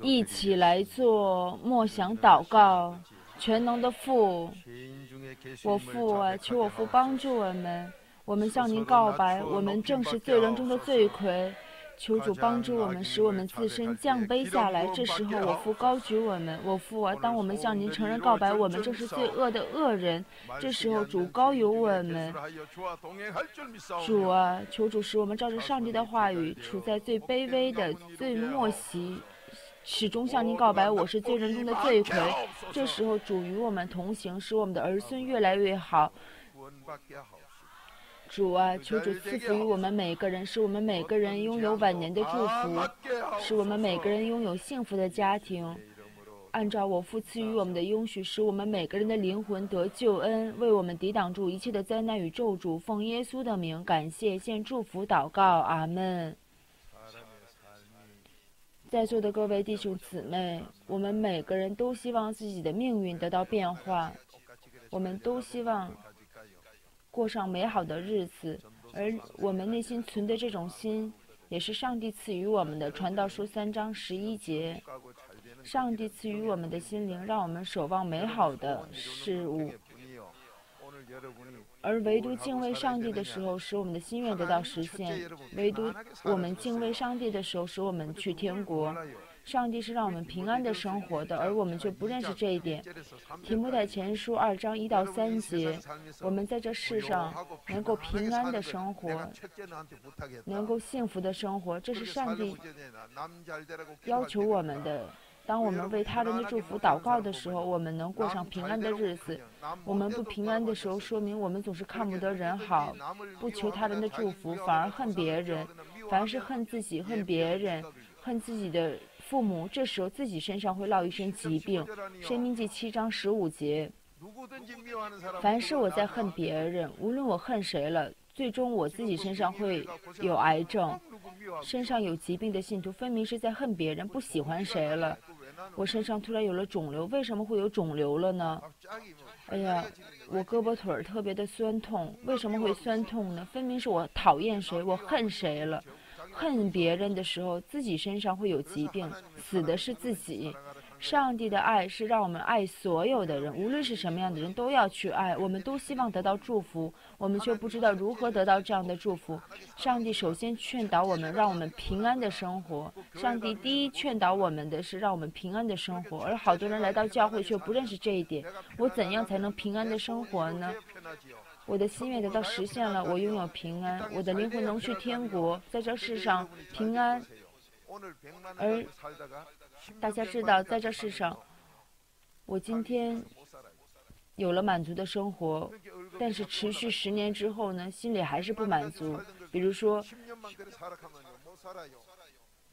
一起来做默想祷告。全能的父，我父啊，求我父帮助我们。我们向您告白，我们正是罪人中的罪魁。求主帮助我们，使我们自身降卑下来。这时候，我父高举我们，我父啊，当我们向您承认告白，我们正是罪恶的恶人。这时候，主高有我们。主啊，求主使我们照着上帝的话语，处在最卑微的、最末席，始终向您告白，我是罪人中的罪魁。这时候，主与我们同行，使我们的儿孙越来越好。主啊，求主赐福于我们每个人，使我们每个人拥有晚年的祝福，使我们每个人拥有幸福的家庭。按照我父赐予我们的应许，使我们每个人的灵魂得救恩，为我们抵挡住一切的灾难与咒诅。奉耶稣的名，感谢，献祝福，祷告，阿门。在座的各位弟兄姊妹，我们每个人都希望自己的命运得到变化，我们都希望。过上美好的日子，而我们内心存的这种心，也是上帝赐予我们的。传道书三章十一节，上帝赐予我们的心灵，让我们守望美好的事物。而唯独敬畏上帝的时候，使我们的心愿得到实现；唯独我们敬畏上帝的时候，使我们去天国。上帝是让我们平安的生活的，而我们却不认识这一点。提摩太前书二章一到三节，我们在这世上能够平安的生活，能够幸福的生活，这是上帝要求我们的。当我们为他人的祝福祷告的时候，我们能过上平安的日子。我们不平安的时候，说明我们总是看不得人好，不求他人的祝福，反而恨别人。凡是恨自己、恨别人、恨自己的。父母这时候自己身上会落一身疾病，《生命记》七章十五节。凡是我在恨别人，无论我恨谁了，最终我自己身上会有癌症，身上有疾病的信徒，分明是在恨别人，不喜欢谁了。我身上突然有了肿瘤，为什么会有肿瘤了呢？哎呀，我胳膊腿儿特别的酸痛，为什么会酸痛呢？分明是我讨厌谁，我恨谁了。恨别人的时候，自己身上会有疾病，死的是自己。上帝的爱是让我们爱所有的人，无论是什么样的人，都要去爱。我们都希望得到祝福，我们却不知道如何得到这样的祝福。上帝首先劝导我们，让我们平安的生活。上帝第一劝导我们的是让我们平安的生活，而好多人来到教会却不认识这一点。我怎样才能平安的生活呢？我的心愿得到实现了，我拥有平安，我的灵魂能去天国，在这世上平安。而大家知道，在这世上，我今天有了满足的生活，但是持续十年之后呢，心里还是不满足。比如说，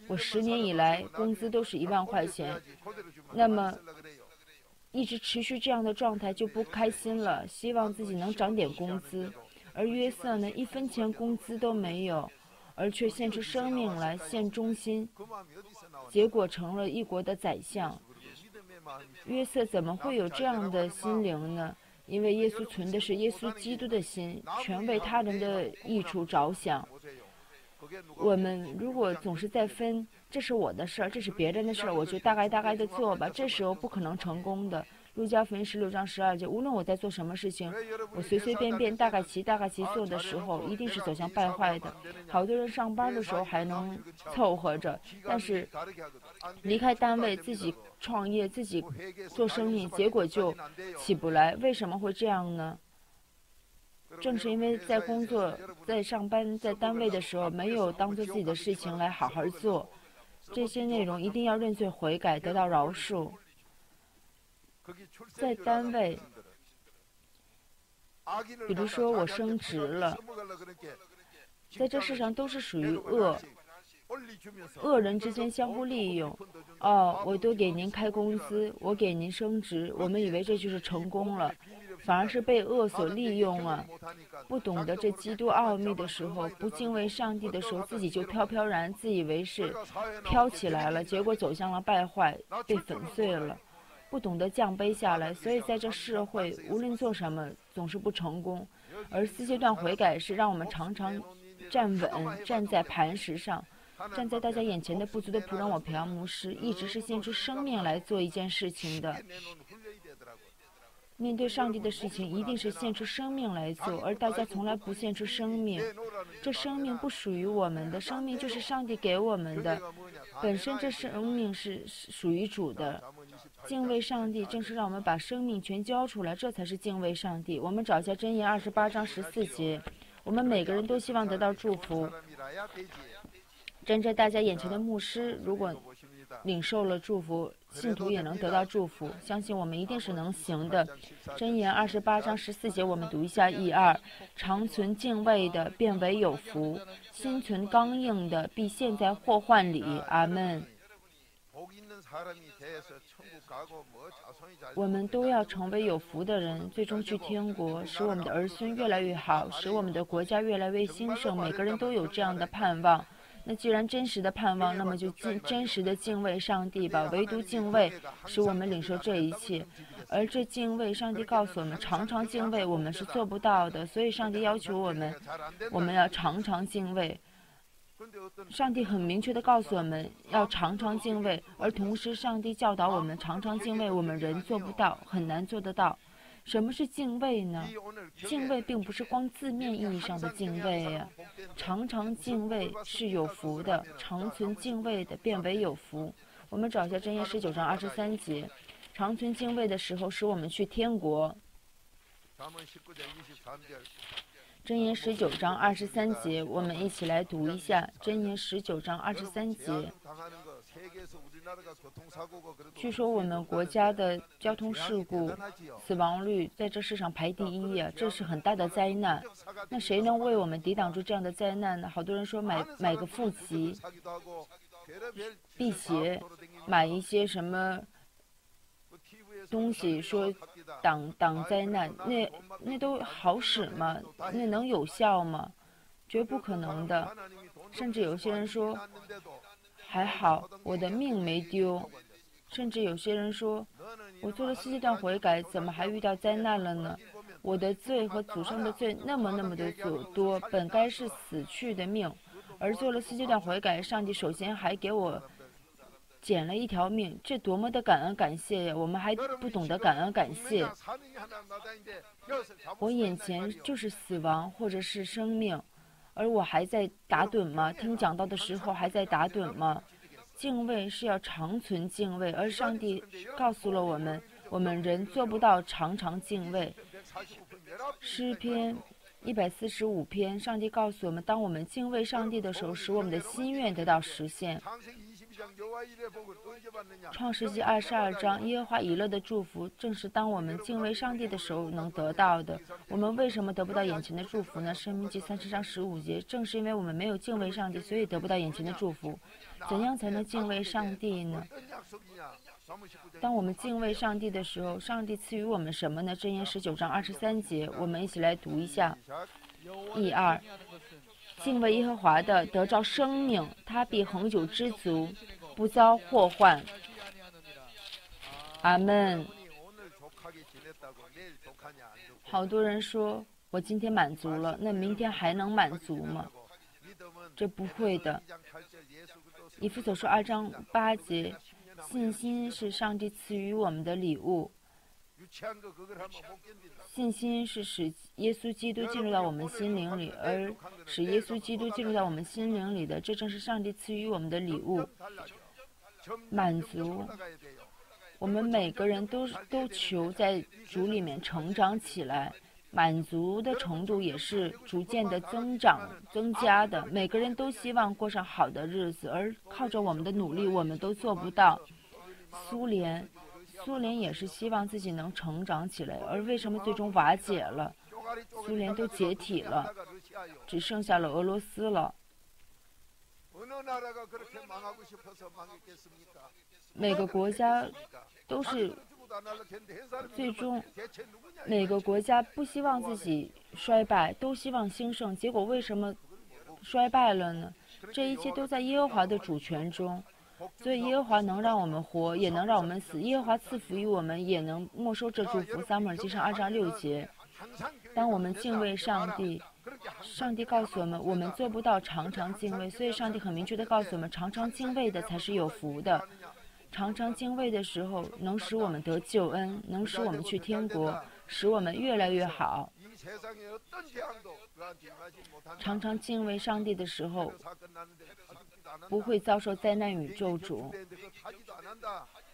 我十年以来工资都是一万块钱，那么。一直持续这样的状态就不开心了，希望自己能涨点工资。而约瑟呢，一分钱工资都没有，而却献出生命来献忠心，结果成了一国的宰相。约瑟怎么会有这样的心灵呢？因为耶稣存的是耶稣基督的心，全为他人的益处着想。我们如果总是在分，这是我的事儿，这是别人的事儿，我就大概大概的做吧。这时候不可能成功的。路加福音十六章十二节，无论我在做什么事情，我随随便便大概齐大概齐做的时候，一定是走向败坏的。好多人上班的时候还能凑合着，但是离开单位自己创业自己做生意，结果就起不来。为什么会这样呢？正是因为在工作、在上班、在单位的时候，没有当做自己的事情来好好做，这些内容一定要认罪悔改，得到饶恕。在单位，比如说我升职了，在这世上都是属于恶，恶人之间相互利用。哦，我都给您开工资，我给您升职，我们以为这就是成功了。反而是被恶所利用了，不懂得这基督奥秘的时候，不敬畏上帝的时候，自己就飘飘然，自以为是，飘起来了，结果走向了败坏，被粉碎了。不懂得降卑下来，所以在这社会，无论做什么，总是不成功。而四阶段悔改是让我们常常站稳，站在磐石上。站在大家眼前的不足的仆人我培养牧师，一直是献出生命来做一件事情的。面对上帝的事情，一定是献出生命来做，而大家从来不献出生命。这生命不属于我们的，生命就是上帝给我们的。本身这生命是属于主的。敬畏上帝，正是让我们把生命全交出来，这才是敬畏上帝。我们找一下箴言二十八章十四节，我们每个人都希望得到祝福。站在大家眼前的牧师，如果领受了祝福。信徒也能得到祝福，相信我们一定是能行的。箴言二十八章十四节，我们读一下一二：长存敬畏的，变为有福；心存刚硬的，必陷在祸患里。阿门。我们都要成为有福的人，最终去天国，使我们的儿孙越来越好，使我们的国家越来越兴盛。每个人都有这样的盼望。那既然真实的盼望，那么就敬真实的敬畏上帝吧。唯独敬畏，使我们领受这一切。而这敬畏，上帝告诉我们，常常敬畏，我们是做不到的。所以，上帝要求我们，我们要常常敬畏。上帝很明确的告诉我们要常常敬畏，而同时，上帝教导我们常常敬畏，我们人做不到，很难做得到。什么是敬畏呢？敬畏并不是光字面意义上的敬畏呀，常常敬畏是有福的，长存敬畏的变为有福。我们找一下真言十九章二十三节，长存敬畏的时候，使我们去天国。真言十九章二十三节，我们一起来读一下真言十九章二十三节。据说我们国家的交通事故死亡率在这世上排第一啊，这是很大的灾难。那谁能为我们抵挡住这样的灾难呢？好多人说买买个副旗、辟邪，买一些什么东西说挡挡灾难，那那都好使吗？那能有效吗？绝不可能的。甚至有些人说。还好，我的命没丢。甚至有些人说，我做了四阶段悔改，怎么还遇到灾难了呢？我的罪和祖上的罪那么那么的多，本该是死去的命，而做了四阶段悔改，上帝首先还给我捡了一条命，这多么的感恩感谢呀！我们还不懂得感恩感谢。我眼前就是死亡或者是生命。而我还在打盹吗？听讲道的时候还在打盹吗？敬畏是要长存敬畏，而上帝告诉了我们，我们人做不到常常敬畏。诗篇一百四十五篇，上帝告诉我们，当我们敬畏上帝的时候，使我们的心愿得到实现。创世纪二十二章，耶和华以勒的祝福，正是当我们敬畏上帝的时候能得到的。我们为什么得不到眼前的祝福呢？生命记三十章十五节，正是因为我们没有敬畏上帝，所以得不到眼前的祝福。怎样才能敬畏上帝呢？当我们敬畏上帝的时候，上帝赐予我们什么呢？箴言十九章二十三节，我们一起来读一下。一二。敬畏耶和华的得着生命，他必恒久知足，不遭祸患。阿门。好多人说我今天满足了，那明天还能满足吗？这不会的。以弗所说二章八节，信心是上帝赐予我们的礼物。信心是使耶稣基督进入到我们心灵里，而使耶稣基督进入到我们心灵里的，这正是上帝赐予我们的礼物。满足，我们每个人都都求在主里面成长起来，满足的程度也是逐渐的增长、增加的。每个人都希望过上好的日子，而靠着我们的努力，我们都做不到。苏联。苏联也是希望自己能成长起来，而为什么最终瓦解了？苏联都解体了，只剩下了俄罗斯了。每个国家都是最终，每个国家不希望自己衰败，都希望兴盛。结果为什么衰败了呢？这一切都在耶和华的主权中。所以耶和华能让我们活，也能让我们死。耶和华赐福于我们，也能没收这祝福。撒母耳记上二章六节。当我们敬畏上帝，上帝告诉我们，我们做不到常常敬畏，所以上帝很明确的告诉我们，常常敬畏的才是有福的。常常敬畏的时候，能使我们得救恩，能使我们去天国，使我们越来越好。常常敬畏上帝的时候，不会遭受灾难与咒诅。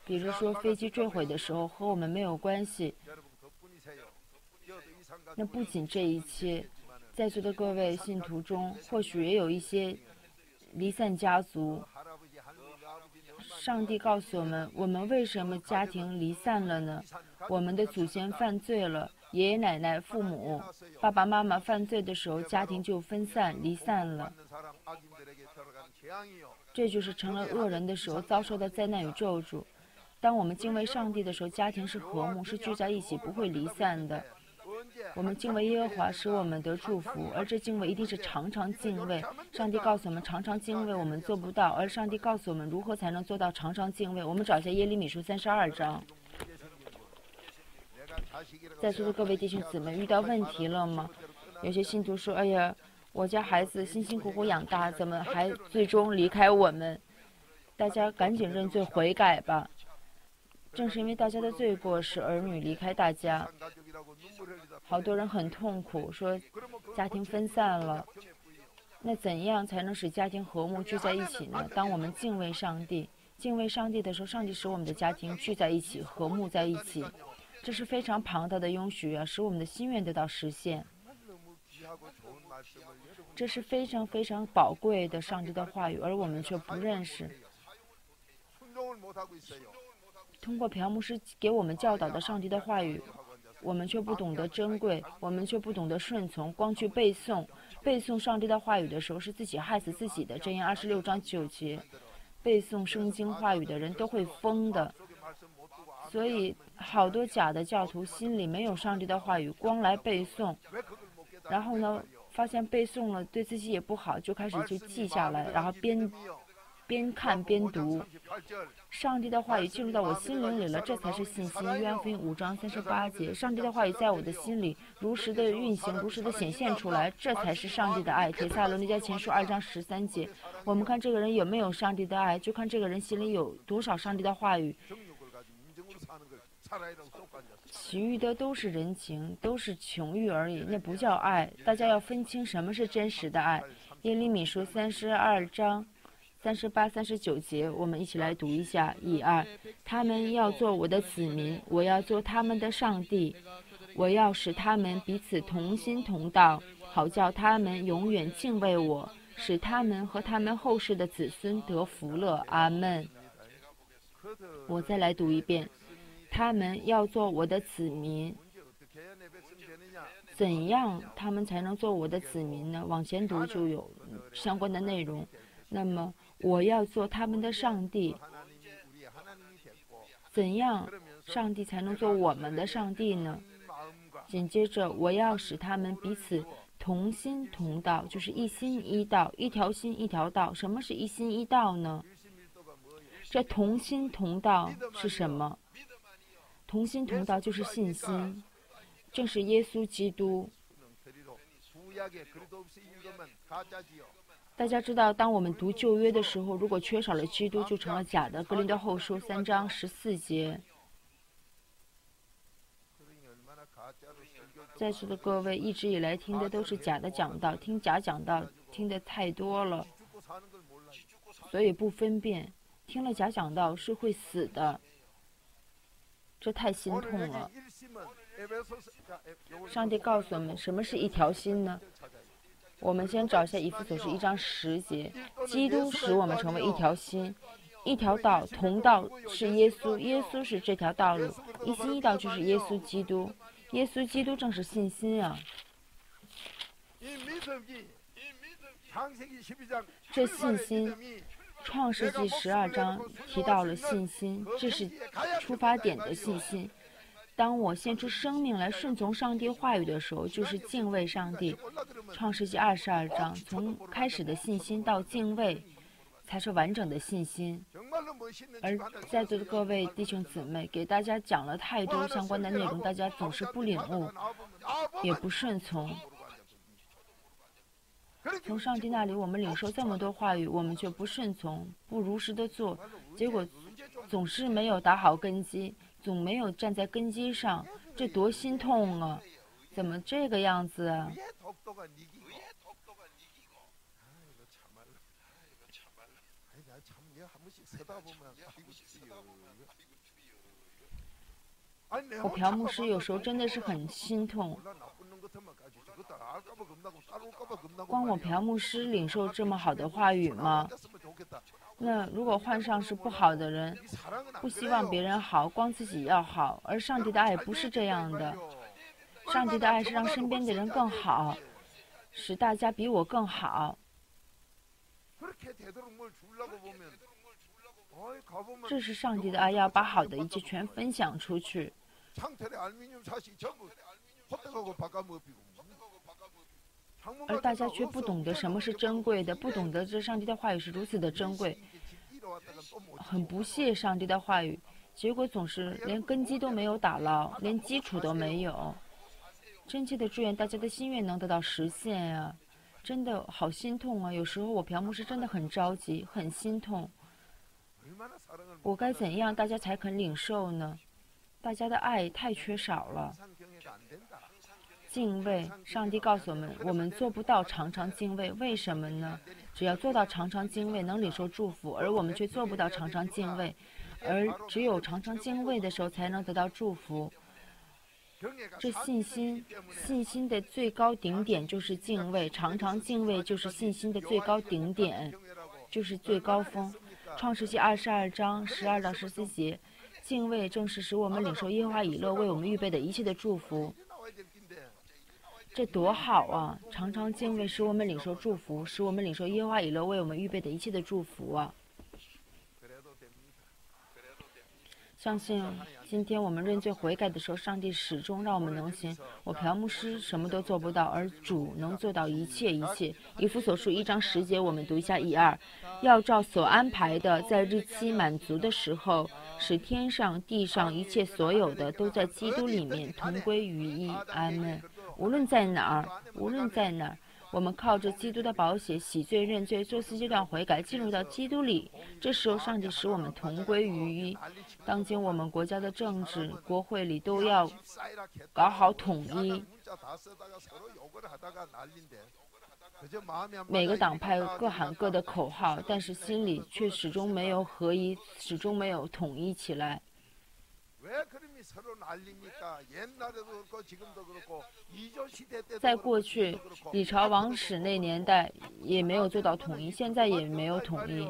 比如说飞机坠毁的时候，和我们没有关系。那不仅这一切，在座的各位信徒中，或许也有一些离散家族。上帝告诉我们：我们为什么家庭离散了呢？我们的祖先犯罪了，爷爷奶奶、父母、爸爸妈妈犯罪的时候，家庭就分散、离散了。这就是成了恶人的时候遭受的灾难与咒诅。当我们敬畏上帝的时候，家庭是和睦，是聚在一起，不会离散的。我们敬畏耶和华，使我们得祝福，而这敬畏一定是常常敬畏。上帝告诉我们，常常敬畏我们做不到，而上帝告诉我们如何才能做到常常敬畏。我们找一下耶利米书三十二章。在座的各位弟兄姊妹，遇到问题了吗？有些信徒说：“哎呀，我家孩子辛辛苦苦养大，怎么还最终离开我们？”大家赶紧认罪悔改吧。正是因为大家的罪过，使儿女离开大家。好多人很痛苦，说家庭分散了。那怎样才能使家庭和睦聚在一起呢？当我们敬畏上帝、敬畏上帝的时候，上帝使我们的家庭聚在一起，和睦在一起。这是非常庞大的拥许啊，使我们的心愿得到实现。这是非常非常宝贵的上帝的话语，而我们却不认识。通过朴牧师给我们教导的上帝的话语，我们却不懂得珍贵，我们却不懂得顺从，光去背诵背诵上帝的话语的时候，是自己害死自己的。箴言二十六章九节，背诵圣经话语的人都会疯的。所以，好多假的教徒心里没有上帝的话语，光来背诵，然后呢，发现背诵了对自己也不好，就开始就记下来，然后边。边看边读，上帝的话语进入到我心灵里了，这才是信心。约翰福音五章三十八节，上帝的话语在我的心里如实的运行，如实的显现出来，这才是上帝的爱。铁萨罗尼迦前书二章十三节，我们看这个人有没有上帝的爱，就看这个人心里有多少上帝的话语。其余的都是人情，都是情欲而已，那不叫爱。大家要分清什么是真实的爱。耶利米书三十二章。三十八、三十九节，我们一起来读一下。一二，他们要做我的子民，我要做他们的上帝，我要使他们彼此同心同道，好叫他们永远敬畏我，使他们和他们后世的子孙得福乐。阿门。我再来读一遍，他们要做我的子民，怎样他们才能做我的子民呢？往前读就有相关的内容。那么。我要做他们的上帝，怎样上帝才能做我们的上帝呢？紧接着，我要使他们彼此同心同道，就是一心一道，一条心一条道。什么是一心一道呢？这同心同道是什么？同心同道就是信心，正是耶稣基督。大家知道，当我们读旧约的时候，如果缺少了基督，就成了假的。格林德后书三章十四节。在座的各位一直以来听的都是假的讲道，听假讲道听的太多了，所以不分辨。听了假讲道是会死的，这太心痛了。上帝告诉我们，什么是一条心呢？我们先找一下以弗所是一章十节，基督使我们成为一条心，一条道，同道是耶稣，耶稣是这条道路，一心一道就是耶稣基督，耶稣基督正是信心啊。这信心，创世纪十二章提到了信心，这是出发点的信心。当我献出生命来顺从上帝话语的时候，就是敬畏上帝。创世纪二十二章，从开始的信心到敬畏，才是完整的信心。而在座的各位弟兄姊妹，给大家讲了太多相关的内容，大家总是不领悟，也不顺从。从上帝那里我们领受这么多话语，我们却不顺从，不如实的做，结果总是没有打好根基，总没有站在根基上，这多心痛啊！怎么这个样子啊？我朴牧师有时候真的是很心痛。光我朴牧师领受这么好的话语吗？那如果换上是不好的人，不希望别人好，光自己要好，而上帝的爱不是这样的。上帝的爱是让身边的人更好，使大家比我更好。这是上帝的爱，要把好的一切全分享出去。而大家却不懂得什么是珍贵的，不懂得这上帝的话语是如此的珍贵，很不屑上帝的话语，结果总是连根基都没有打牢，连基础都没有。真切的祝愿大家的心愿能得到实现呀！真的好心痛啊！有时候我朴牧师真的很着急，很心痛。我该怎样大家才肯领受呢？大家的爱太缺少了。敬畏，上帝告诉我们，我们做不到常常敬畏，为什么呢？只要做到常常敬畏，能领受祝福，而我们却做不到常常敬畏，而只有常常敬畏的时候，才能得到祝福。这信心，信心的最高顶点就是敬畏，常常敬畏就是信心的最高顶点，就是最高峰。创世纪二十二章十二到十四节，敬畏正是使我们领受耶和华以勒为我们预备的一切的祝福。这多好啊！常常敬畏，使我们领受祝福，使我们领受耶和华以勒为我们预备的一切的祝福啊！相信今天我们认罪悔改的时候，上帝始终让我们能行。我朴牧师什么都做不到，而主能做到一切一切。以弗所书一章十节，我们读一下一二，要照所安排的，在日期满足的时候，使天上地上一切所有的，都在基督里面同归于一。阿门。无论在哪儿，无论在哪儿，我们靠着基督的宝血洗罪认罪，做四阶段悔改，进入到基督里。这时候，上帝使我们同归于一。当今我们国家的政治、国会里都要搞好统一，每个党派各喊各的口号，但是心里却始终没有合一，始终没有统一起来。在过去，李朝王室那年代也没有做到统一，现在也没有统一。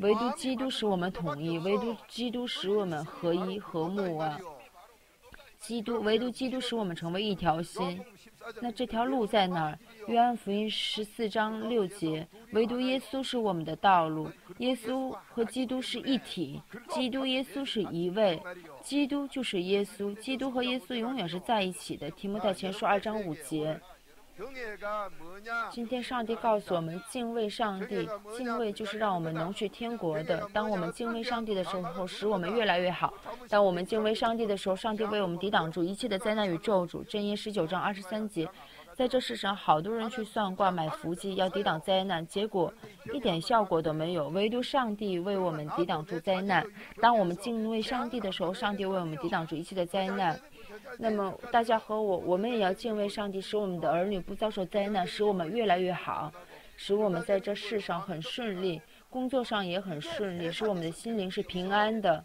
唯独基督使我们统一，唯独基督使我们合一和睦啊！基督，唯独基督使我们成为一条心。那这条路在哪儿？约翰福音十四章六节，唯独耶稣是我们的道路。耶稣和基督是一体，基督耶稣是一位，基督就是耶稣，基督和耶稣永远是在一起的。提摩太前书二章五节。今天上帝告诉我们，敬畏上帝，敬畏就是让我们能去天国的。当我们敬畏上帝的时候，使我们越来越好。当我们敬畏上帝的时候，上帝为我们抵挡住一切的灾难与咒诅。箴言十九章二十三节，在这世上，好多人去算卦买福气，要抵挡灾难，结果一点效果都没有。唯独上帝为我们抵挡住灾难。当我们敬畏上帝的时候，上帝为我们抵挡住一切的灾难。那么，大家和我，我们也要敬畏上帝，使我们的儿女不遭受灾难，使我们越来越好，使我们在这世上很顺利，工作上也很顺利，使我们的心灵是平安的。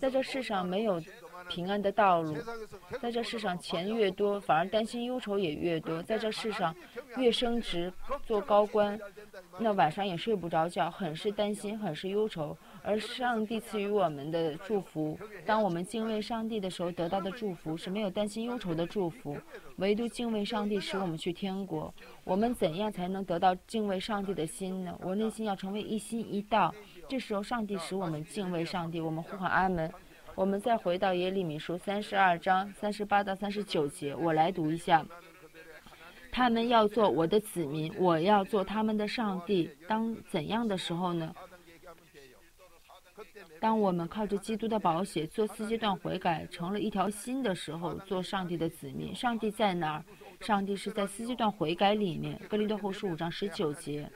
在这世上没有平安的道路，在这世上钱越多，反而担心忧愁也越多。在这世上越升职做高官，那晚上也睡不着觉，很是担心，很是忧愁。而上帝赐予我们的祝福，当我们敬畏上帝的时候得到的祝福是没有担心忧愁的祝福。唯独敬畏上帝使我们去天国。我们怎样才能得到敬畏上帝的心呢？我内心要成为一心一道。这时候上帝使我们敬畏上帝，我们呼喊阿门。我们再回到耶利米书三十二章三十八到三十九节，我来读一下。他们要做我的子民，我要做他们的上帝。当怎样的时候呢？当我们靠着基督的宝血做四阶段悔改，成了一条心的时候，做上帝的子民。上帝在哪儿？上帝是在四阶段悔改里面，《格林多后书》五章十九节。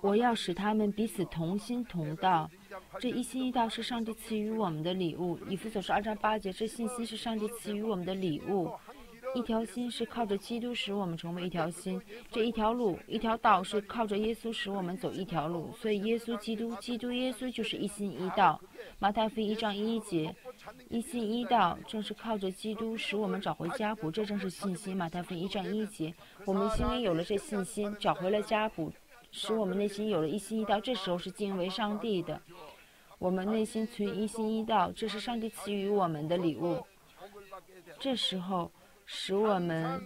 我要使他们彼此同心同道，这一心一道是上帝赐予我们的礼物。以弗所书二章八节，这信心是上帝赐予我们的礼物。一条心是靠着基督使我们成为一条心，这一条路、一条道是靠着耶稣使我们走一条路。所以耶稣基督、基督耶稣就是一心一道。马太福音一章一节，一心一道正是靠着基督使我们找回家谱，这正是信心。马太福音一章一节，我们心里有了这信心，找回了家谱，使我们内心有了一心一道。这时候是敬畏上帝的，我们内心存一心一道，这是上帝赐予我们的礼物。这时候。使我们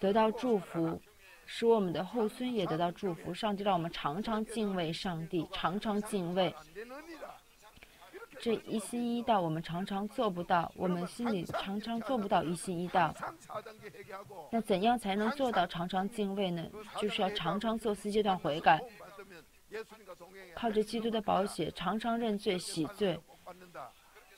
得到祝福，使我们的后孙也得到祝福。上帝让我们常常敬畏上帝，常常敬畏。这一心一道，我们常常做不到，我们心里常常做不到一心一道。那怎样才能做到常常敬畏呢？就是要常常做四阶段悔改，靠着基督的宝血，常常认罪洗罪。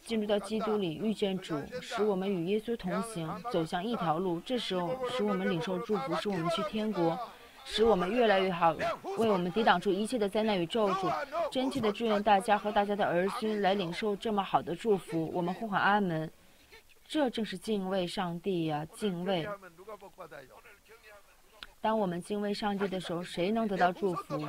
进入到基督里，遇见主，使我们与耶稣同行，走向一条路。这时候，使我们领受祝福，使我们去天国，使我们越来越好，为我们抵挡住一切的灾难与咒诅。真切的祝愿大家和大家的儿孙来领受这么好的祝福。我们呼喊阿门。这正是敬畏上帝呀，敬畏。当我们敬畏上帝的时候，谁能得到祝福？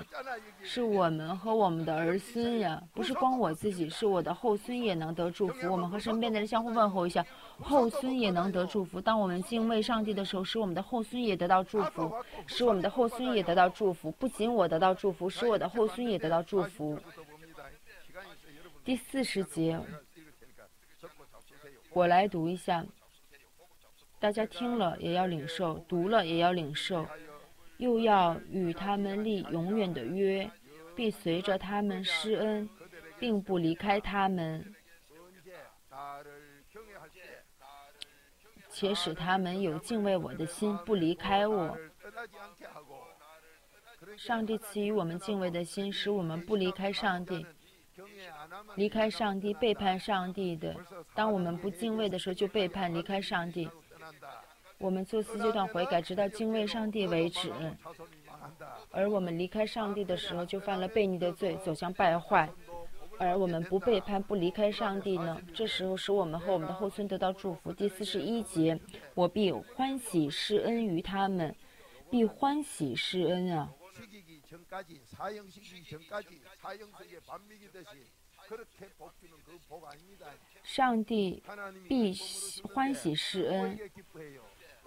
是我们和我们的儿孙呀，不是光我自己，是我的后孙也能得祝福。我们和身边的人相互问候一下，后孙也能得祝福。当我们敬畏上帝的时候，使我们的后孙也得到祝福，使我们的后孙也得到祝福。不仅我得到祝福，使我的后孙也得到祝福。第四十节，我来读一下，大家听了也要领受，读了也要领受。又要与他们立永远的约，并随着他们施恩，并不离开他们，且使他们有敬畏我的心，不离开我。上帝赐予我们敬畏的心，使我们不离开上帝。离开上帝、背叛上帝的，当我们不敬畏的时候，就背叛、离开上帝。我们做四阶段悔改，直到敬畏上帝为止。而我们离开上帝的时候，就犯了悖逆的罪，走向败坏。而我们不背叛、不离开上帝呢？这时候使我们和我们的后孙得到祝福。第四十一节，我必欢喜施恩于他们，必欢喜施恩啊！上帝必欢喜施恩。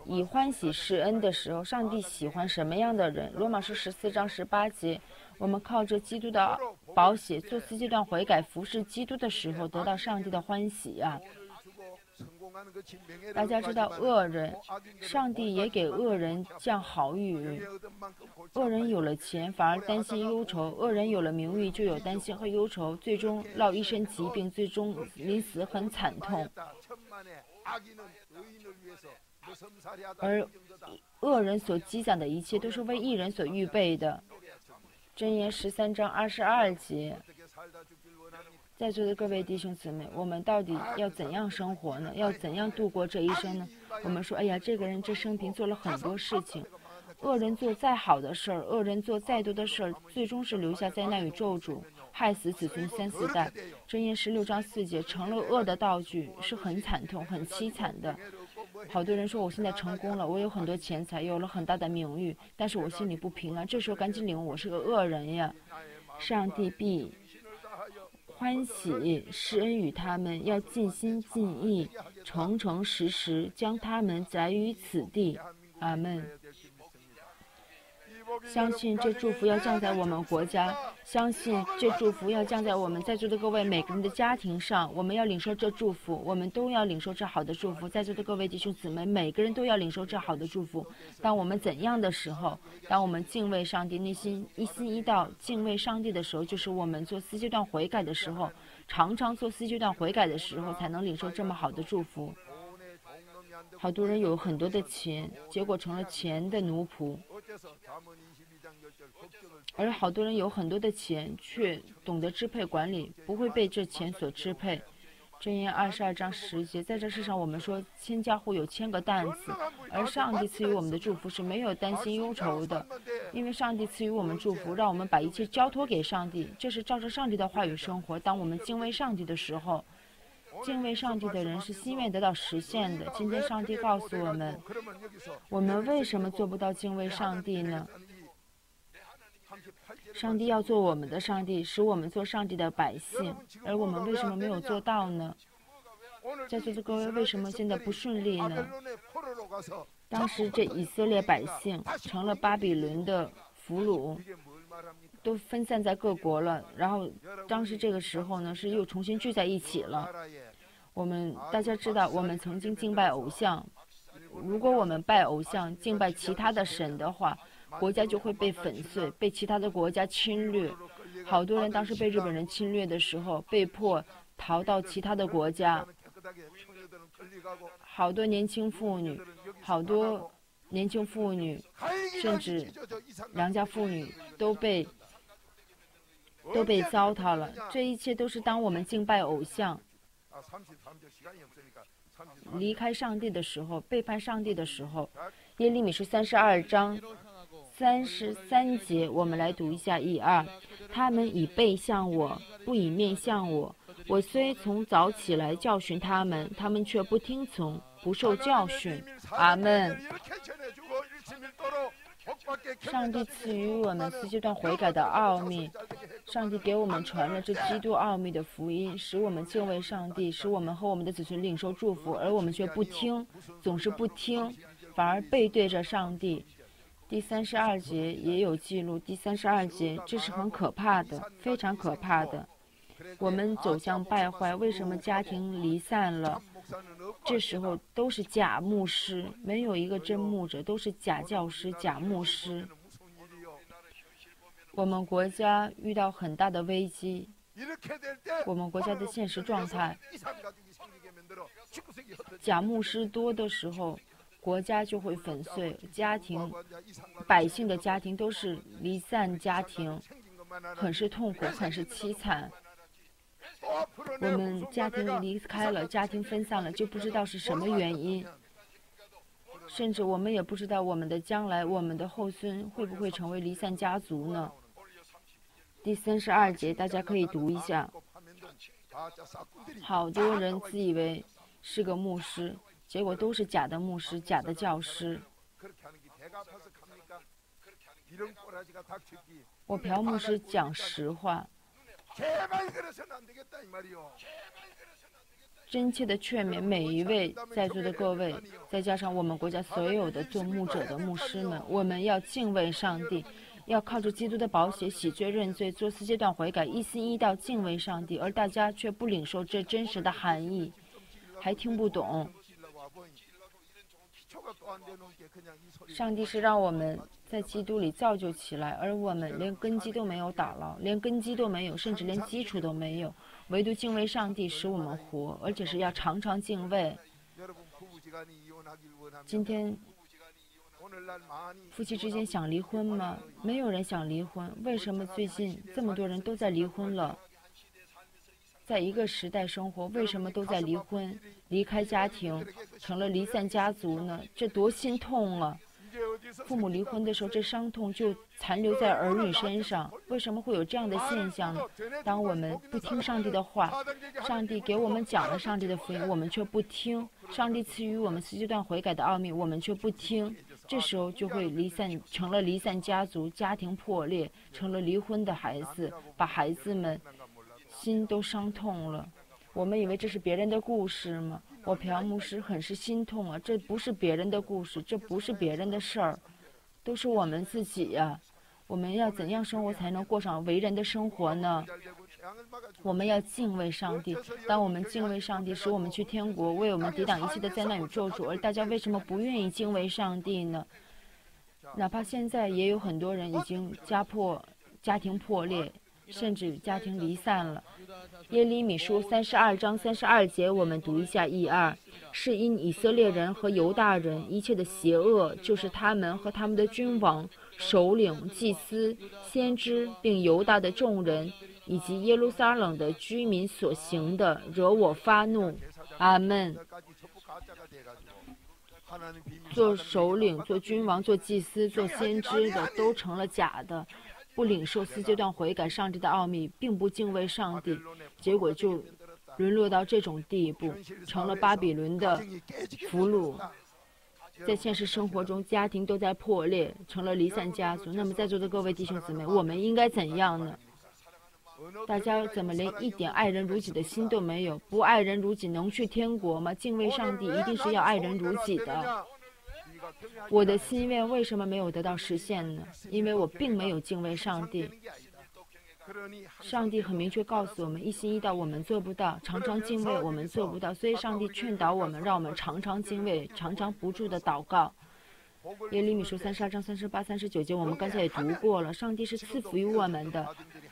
以欢喜施恩的时候，上帝喜欢什么样的人？罗马书十四章十八节，我们靠着基督的宝血做四阶段悔改，服侍基督的时候，得到上帝的欢喜啊！大家知道恶人，上帝也给恶人降好雨。恶人有了钱，反而担心忧愁；恶人有了名誉，就有担心和忧愁，最终落一身疾病，最终临死很惨痛。而恶人所积攒的一切，都是为一人所预备的。箴言十三章二十二节，在座的各位弟兄姊妹，我们到底要怎样生活呢？要怎样度过这一生呢？我们说，哎呀，这个人这生平做了很多事情。恶人做再好的事儿，恶人做再多的事儿，最终是留下灾难与咒诅，害死子孙三四代。箴言十六章四节，成了恶的道具，是很惨痛、很凄惨的。好多人说我现在成功了，我有很多钱财，有了很大的名誉，但是我心里不平安。这时候赶紧领悟，我是个恶人呀！上帝必欢喜施恩于他们，要尽心尽意、诚诚实实将他们载于此地。阿门。相信这祝福要降在我们国家，相信这祝福要降在我们在座的各位每个人的家庭上。我们要领受这祝福，我们都要领受这好的祝福。在座的各位弟兄姊妹，每个人都要领受这好的祝福。当我们怎样的时候，当我们敬畏上帝，内心一心一道敬畏上帝的时候，就是我们做四阶段悔改的时候，常常做四阶段悔改的时候，才能领受这么好的祝福。好多人有很多的钱，结果成了钱的奴仆。而好多人有很多的钱，却懂得支配管理，不会被这钱所支配。箴言二十二章十节，在这世上我们说千家户有千个担子，而上帝赐予我们的祝福是没有担心忧愁的，因为上帝赐予我们祝福，让我们把一切交托给上帝，这是照着上帝的话语生活。当我们敬畏上帝的时候，敬畏上帝的人是心愿得到实现的。今天上帝告诉我们，我们为什么做不到敬畏上帝呢？上帝要做我们的上帝，使我们做上帝的百姓，而我们为什么没有做到呢？在座的各位为什么现在不顺利呢？当时这以色列百姓成了巴比伦的俘虏，都分散在各国了。然后当时这个时候呢，是又重新聚在一起了。我们大家知道，我们曾经敬拜偶像，如果我们拜偶像、敬拜其他的神的话。国家就会被粉碎，被其他的国家侵略。好多人当时被日本人侵略的时候，被迫逃到其他的国家。好多年轻妇女，好多年轻妇女，甚至良家妇女都被都被糟蹋了。这一切都是当我们敬拜偶像、离开上帝的时候，背叛上帝的时候。耶利米书三十二章。三十三节，我们来读一下一二。他们以背向我，不以面向我。我虽从早起来教训他们，他们却不听从，不受教训。阿门。上帝赐予我们四阶段悔改的奥秘，上帝给我们传了这基督奥秘的福音，使我们敬畏上帝，使我们和我们的子孙领受祝福，而我们却不听，总是不听，反而背对着上帝。第三十二节也有记录。第三十二节，这是很可怕的，非常可怕的。我们走向败坏，为什么家庭离散了？这时候都是假牧师，没有一个真牧者，都是假教师、假牧师。我们国家遇到很大的危机，我们国家的现实状态，假牧师多的时候。国家就会粉碎，家庭、百姓的家庭都是离散家庭，很是痛苦，很是凄惨。我们家庭离开了，家庭分散了，就不知道是什么原因，甚至我们也不知道我们的将来，我们的后孙会不会成为离散家族呢？第三十二节，大家可以读一下。好多人自以为是个牧师。结果都是假的牧师，假的教师。我朴牧师讲实话，真切的劝勉每一位在座的各位，再加上我们国家所有的做牧者的牧师们，我们要敬畏上帝，要靠着基督的宝血洗罪认罪，做四阶段悔改，一心一道敬畏上帝，而大家却不领受这真实的含义，还听不懂。上帝是让我们在基督里造就起来，而我们连根基都没有打牢，连根基都没有，甚至连基础都没有。唯独敬畏上帝使我们活，而且是要常常敬畏。今天夫妻之间想离婚吗？没有人想离婚。为什么最近这么多人都在离婚了？在一个时代生活，为什么都在离婚、离开家庭，成了离散家族呢？这多心痛啊！父母离婚的时候，这伤痛就残留在儿女身上。为什么会有这样的现象呢？当我们不听上帝的话，上帝给我们讲了上帝的福音，我们却不听；上帝赐予我们四阶段悔改的奥秘，我们却不听。这时候就会离散，成了离散家族，家庭破裂，成了离婚的孩子，把孩子们。心都伤痛了，我们以为这是别人的故事吗？我朴牧师很是心痛啊，这不是别人的故事，这不是别人的事儿，都是我们自己呀。我们要怎样生活才能过上为人的生活呢？我们要敬畏上帝。当我们敬畏上帝，使我们去天国，为我们抵挡一切的灾难与咒诅。而大家为什么不愿意敬畏上帝呢？哪怕现在也有很多人已经家破，家庭破裂。甚至家庭离散了。耶利米书三十二章三十二节，我们读一下一二。是因以色列人和犹大人一切的邪恶，就是他们和他们的君王、首领、祭司、先知，并犹大的众人，以及耶路撒冷的居民所行的，惹我发怒。阿门。做首领、做君王、做祭司、做先知的，都成了假的，不领受四阶段悔改上帝的奥秘，并不敬畏上帝，结果就沦落到这种地步，成了巴比伦的俘虏。在现实生活中，家庭都在破裂，成了离散家族。那么，在座的各位弟兄姊妹，我们应该怎样呢？大家怎么连一点爱人如己的心都没有？不爱人如己，能去天国吗？敬畏上帝，一定是要爱人如己的。我的心愿为什么没有得到实现呢？因为我并没有敬畏上帝。上帝很明确告诉我们：一心一道，我们做不到；常常敬畏，我们做不到。所以，上帝劝导我们，让我们常常敬畏，常常不住的祷告。耶利米书三十二章三十八、三十九节，我们刚才也读过了。上帝是赐福于我们的。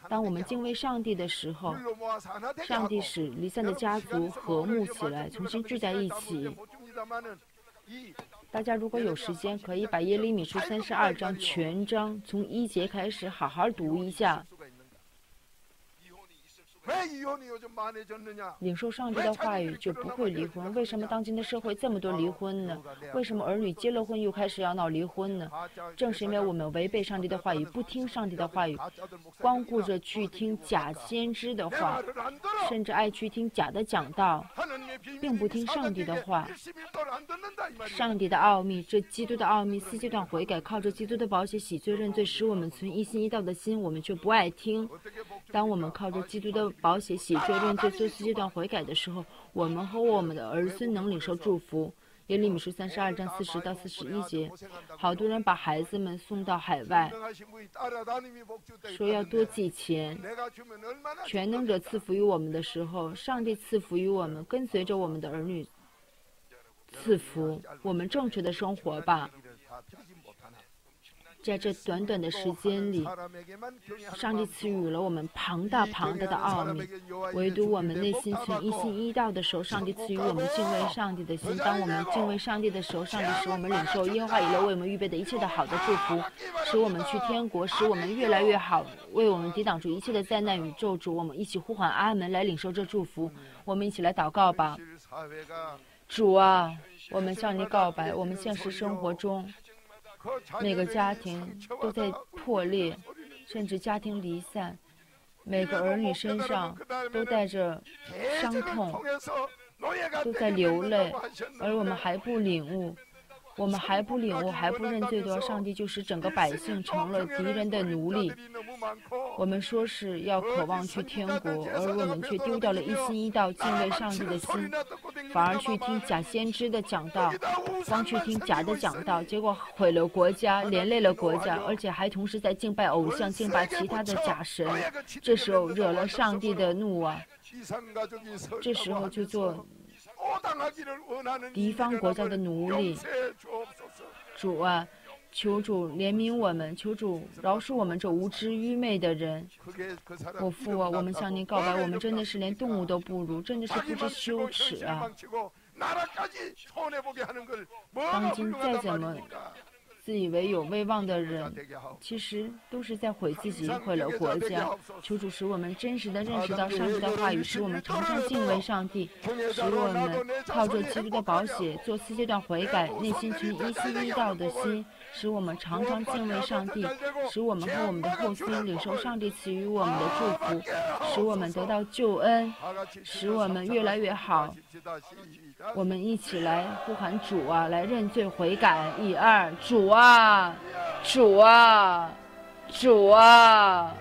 当我们敬畏上帝的时候，上帝使离散的家族和睦起来，重新聚在一起。大家如果有时间，可以把耶利米书三十二章全章从一节开始好好读一下。领受上帝的话语就不会离婚。为什么当今的社会这么多离婚呢？为什么儿女结了婚又开始要闹离婚呢？正是因为我们违背上帝的话语，不听上帝的话语，光顾着去听假先知的话，甚至爱去听假的讲道，并不听上帝的话。上帝的奥秘，这基督的奥秘，四阶段悔改，靠着基督的宝血洗罪认罪，使我们存一心一道的心，我们却不爱听。当我们靠着基督的保险洗罪认罪做四阶段悔改的时候，我们和我们的儿孙能领受祝福。耶利米书三十二章四十到四十一节，好多人把孩子们送到海外，说要多寄钱。全能者赐福于我们的时候，上帝赐福于我们，跟随着我们的儿女赐福，我们正确的生活吧。在这短短的时间里，上帝赐予了我们庞大庞大的奥秘。唯独我们内心存一心一道的时候，上帝赐予我们敬畏上帝的心。当我们敬畏上帝的时候，上帝使我们领受耶和华以勒为我们预备的一切的好的祝福，使我们去天国，使我们越来越好，为我们抵挡住一切的灾难与咒诅。我们一起呼唤阿门，来领受这祝福。我们一起来祷告吧。主啊，我们向你告白，我们现实生活中。每个家庭都在破裂，甚至家庭离散，每个儿女身上都带着伤痛，都在流泪，而我们还不领悟。我们还不领悟，还不认罪的上帝就使整个百姓成了敌人的奴隶。我们说是要渴望去天国，而我们却丢掉了一心一道敬畏上帝的心，反而去听假先知的讲道，光去听假的讲道，结果毁了国家，连累了国家，而且还同时在敬拜偶像，敬拜其他的假神。这时候惹了上帝的怒啊！这时候就做。敌方国家的奴隶，主啊，求主怜悯我们，求主饶恕我们这无知愚昧的人。我父啊，我们向您告白，我们真的是连动物都不如，真的是不知羞耻啊！当今再怎么。自以为有威望的人，其实都是在毁自己、毁了国家。求主使我们真实的认识到上帝的话语，使我们常常敬畏上帝，使我们靠着基督的宝血做四阶段悔改，内心存一心一道的心，使我们常常敬畏上帝，使我们和我们的后心领受上帝赐予我们的祝福，使我们得到救恩，使我们越来越好。我们一起来呼喊主啊，来认罪悔改。一二，主啊，主啊，主啊。